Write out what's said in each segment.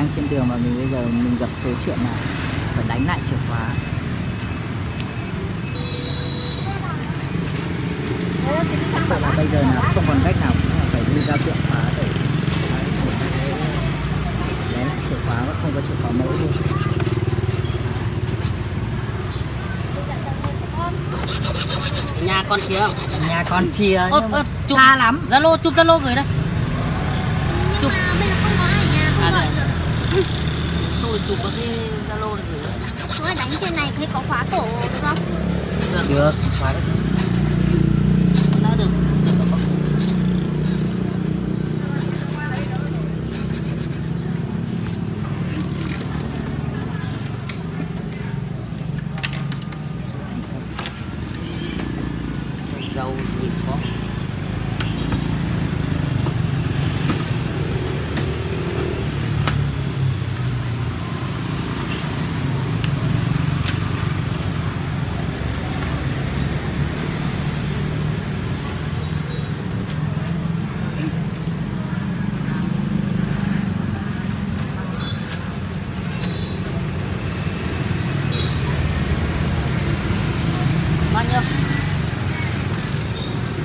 đang trên đường và mình bây giờ mình gặp số chuyện là phải đánh lại chìa khóa. Sự là bây giờ là không còn cách nào nữa là phải đi ra tiệm khóa để đấy chìa khóa và không có chìa khóa mẫu luôn. Nhà con chia không? Nhà con chia mà ơ, chụp- xa lắm. Zalo chụp zalo gửi đây. Nhưng Chụp. mà bây giờ không có ai ở nhà không À, gọi được tôi chụp vào cái zalo này ta đánh trên này thấy có khóa cổ được không? Được được khóa được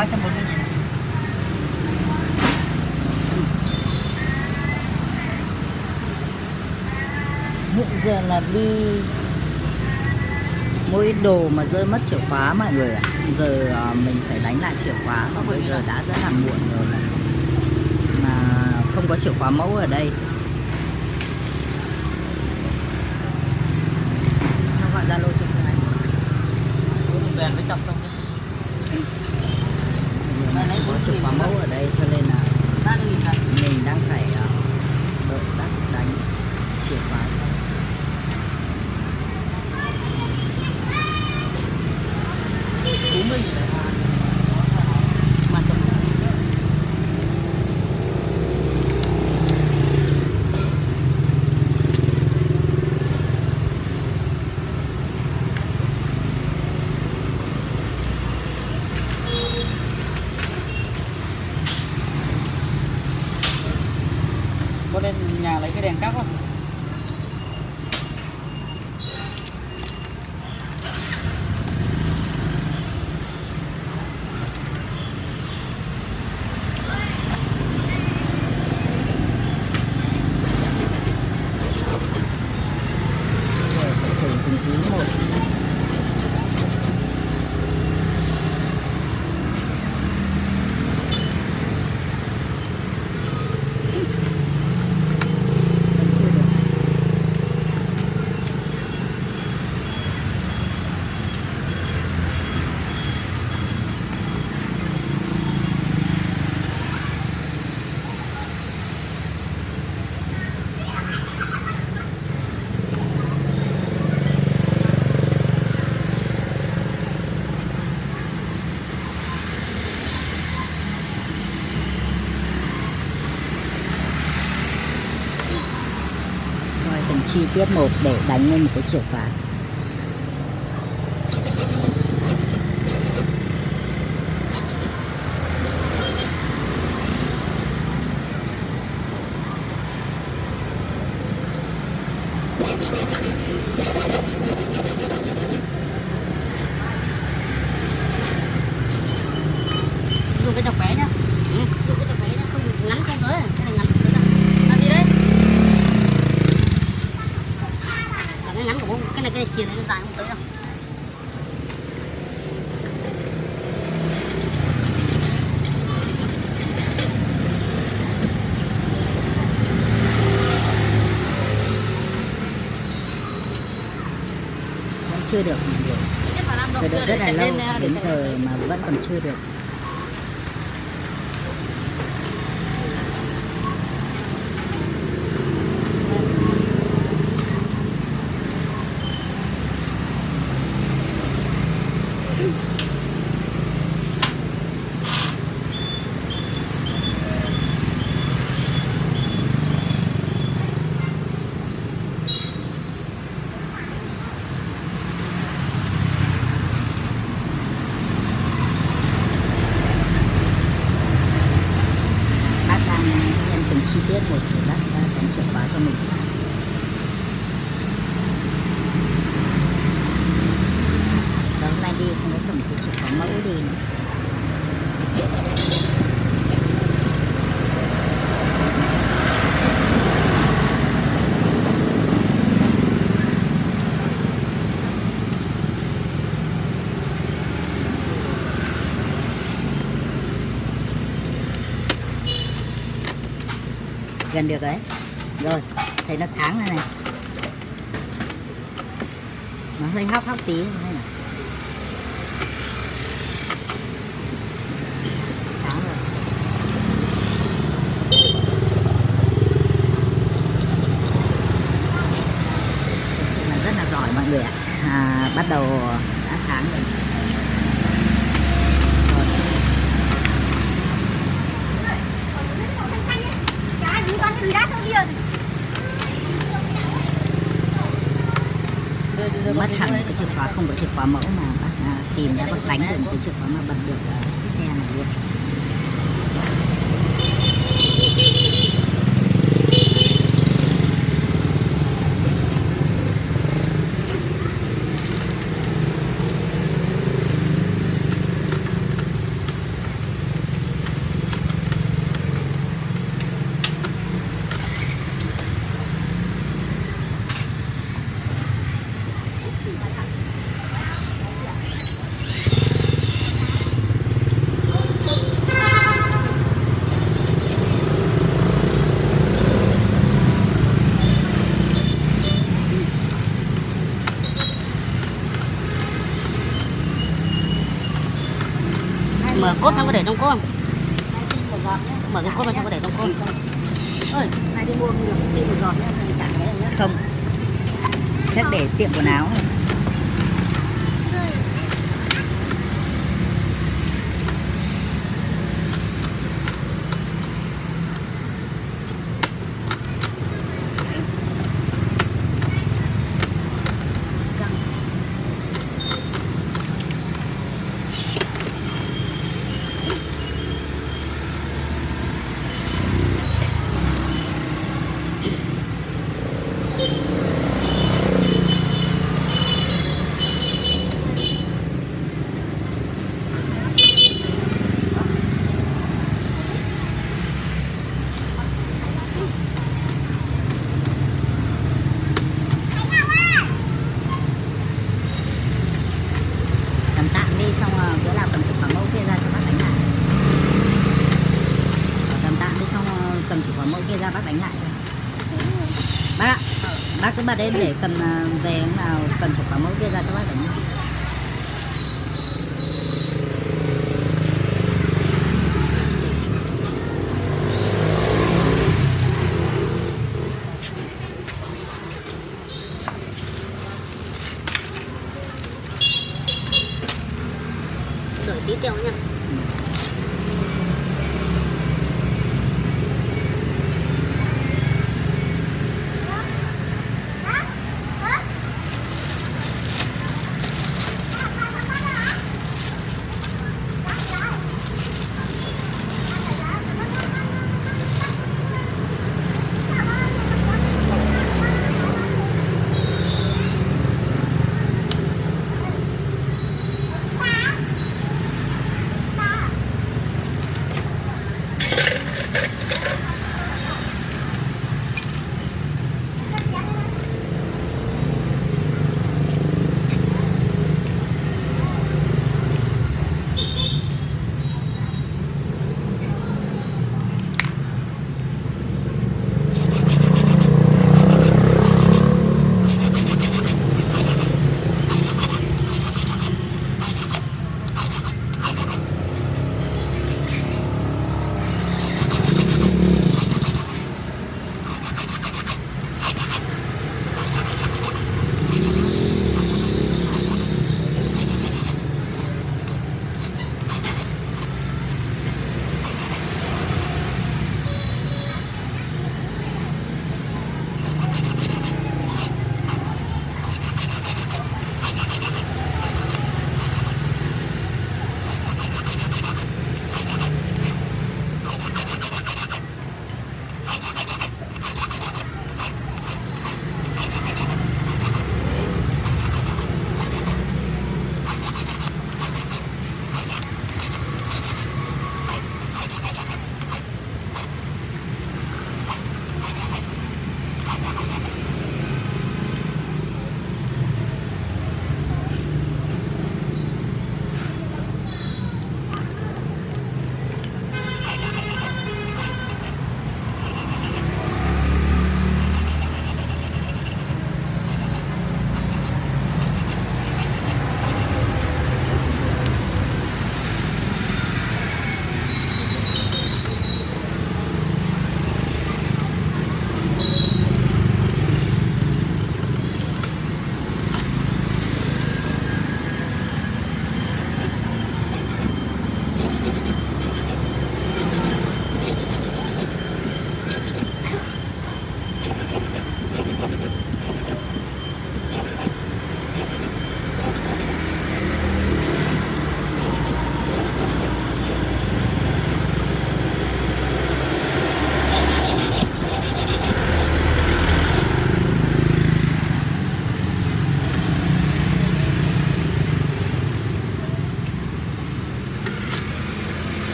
340 nghìn Hiện giờ là đi mỗi đồ mà rơi mất chìa khóa mọi người ạ. À. giờ ờ, mình phải đánh lại chìa khóa và bây giờ đã rất là muộn rồi mà không có chìa khóa mẫu ở đây. Nó gọi zalo cho cái này đèn với chọc xong nhé. Bây có mẫu ở đây cho nên là ba mươi nghìn thật mình đang phải ờ, đợi bác đánh chìa khóa xong. cú mình mà chọc có lên nhà lấy cái đèn cắp không? Rồi phải chi tiết một để đánh lên một cái chìa khóa dùng cái chọc bé nhá ừ. dùng cái chọc đấy nó không ngắn không tới cái này ngắn không tới đâu làm gì đấy Là cái ngắn của bố cái này cái này chia này nó dài không tới đâu vẫn chưa được. Động đợi chưa rất là lâu để đến giờ mà vẫn còn chưa được được đấy rồi thấy nó sáng rồi này. Nó hơi hóc hóc tí này này sáng rồi. Thực sự là rất là giỏi mọi người ạ. À, bắt đầu đã sáng Rồi, mất hẳn cái chìa khóa không có chìa khóa mẫu mà bác à, tìm ra bác đánh được cái chìa khóa mà bật được à, cái xe này luôn mở cốt xong có để trong cốt không? mở cái cốt vào xong có để trong cốt. Ơi. Này đi mua được xin một giọt nhá cái này nhá. Không. Chắc để tiệm quần áo cầm tạm đi xong rồi bữa nào cầm chìa khóa mẫu kia ra cho bác đánh lại cầm tạm đi xong rồi cầm chìa khóa mẫu kia ra bác đánh lại bác ạ bác cứ bà đến để cầm à, về hôm nào cần phải bảo mẫu kia ra cho bác đánh lại tí tiêu nha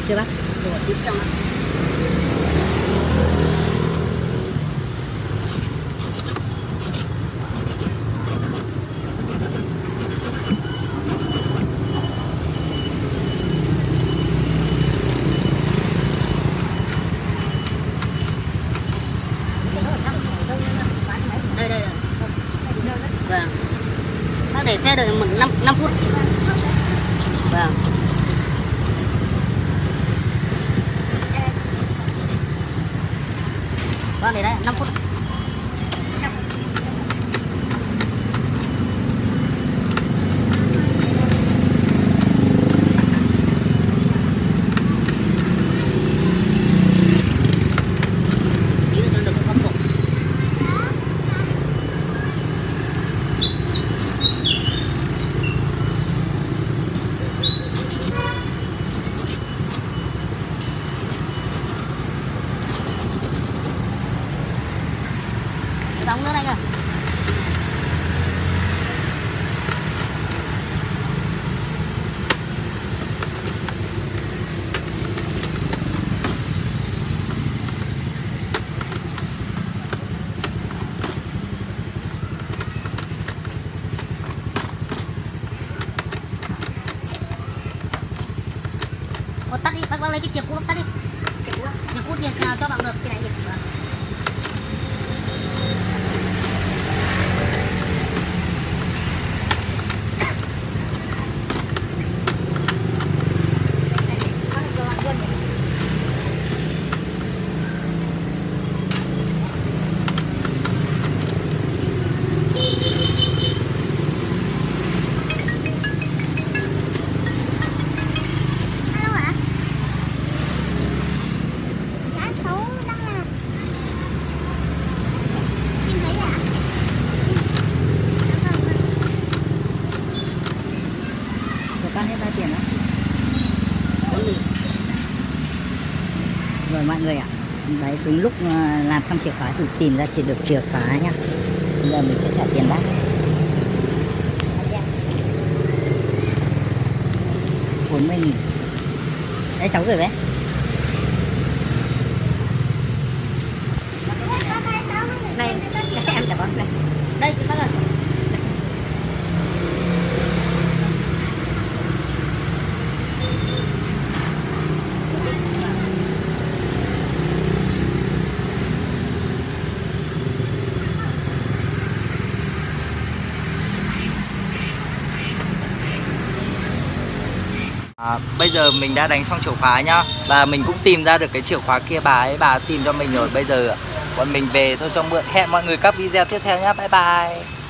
chưa bác? Rồi, tiếp theo nữa. đây đây đây. Vâng. Bác để xe đợi một năm năm phút. Vâng vâng để đây 5 phút lấy cái chìa cút ta đi. Chìa cút chìa cút thì à, cho bạn được cái này gì Vâng. Alo ạ Dạ số đang là Tìm thấy ạ Dạ vâng vâng. Của con hết bao tiền đó rồi mọi người ạ Đấy, đúng lúc ờ, làm xong chìa khóa thì tìm ra chỉ được chìa khóa nhá. Bây giờ mình sẽ trả tiền bác 40 nghìn Đấy, cháu gửi đấy Đây, em trả bác đây đây bác ơi À, bây giờ mình đã đánh xong chìa khóa nhá. Và mình cũng tìm ra được cái chìa khóa kia, bà ấy, Bà tìm cho mình rồi. Bây giờ, bọn mình về thôi cho mượn Hẹn mọi người các video tiếp theo nhá. Bye bye.